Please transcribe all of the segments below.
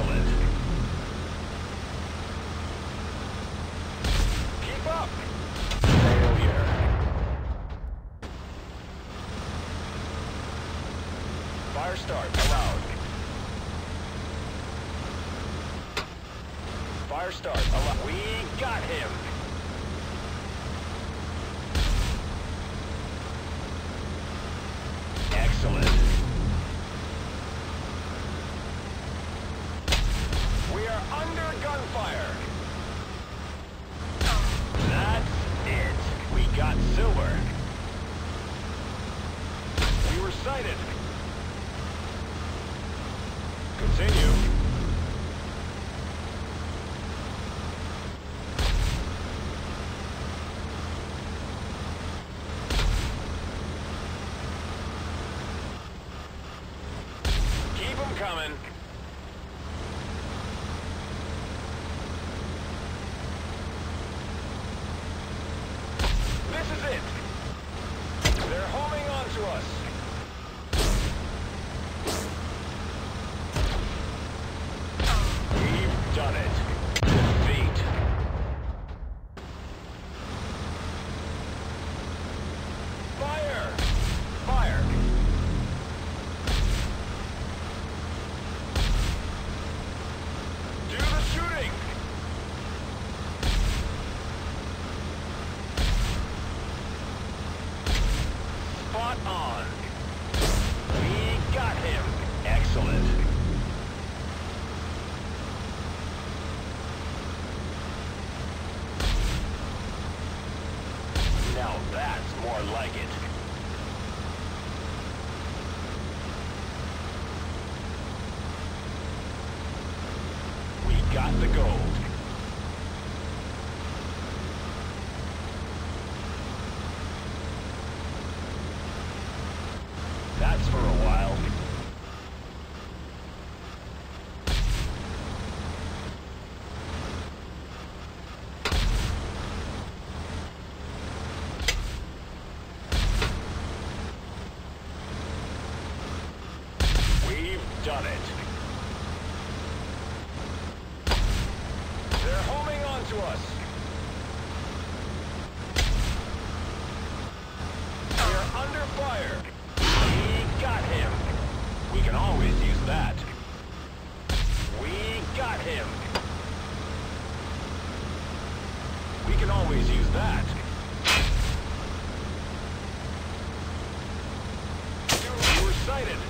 Excellent. Keep up. Failure. Fire start allowed. Fire start allowed. We got him. Excellent. We are under gunfire. That's it. We got silver. We were sighted. Continue. Keep them coming. This is it. They're homing on to us. We've done it. Defeat. Fire! Fire! Do the shooting! Spot on. We got him. Excellent. Now that's more like it. We got the gold. Done it. They're homing on to us. We're under fire. We got him. We can always use that. We got him. We can always use that. We were sighted.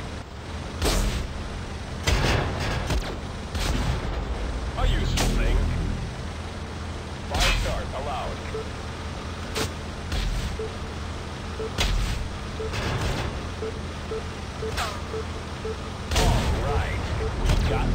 All right. Got